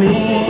me.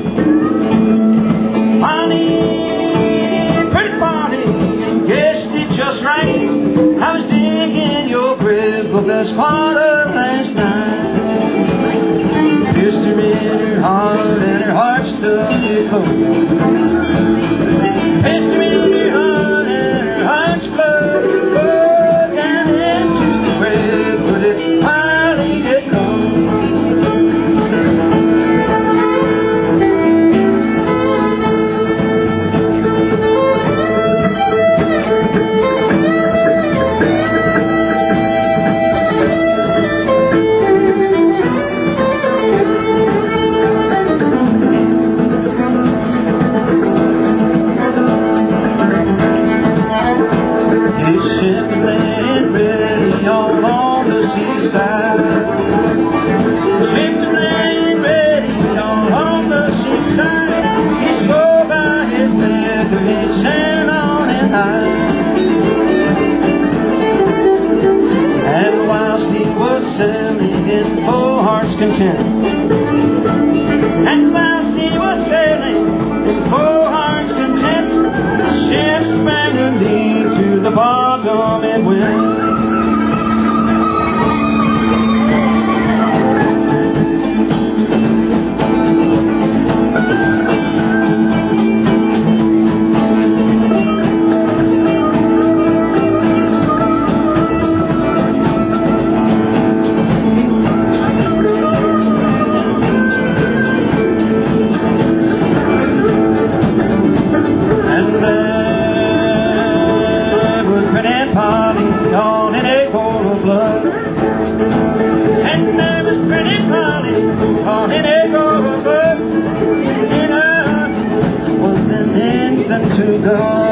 best part of on the. He by his hand on and. And whilst he was sailing in full heart's content, and whilst he was sailing in full heart's content, the ship sprang leak to the bottom and went. Than to God.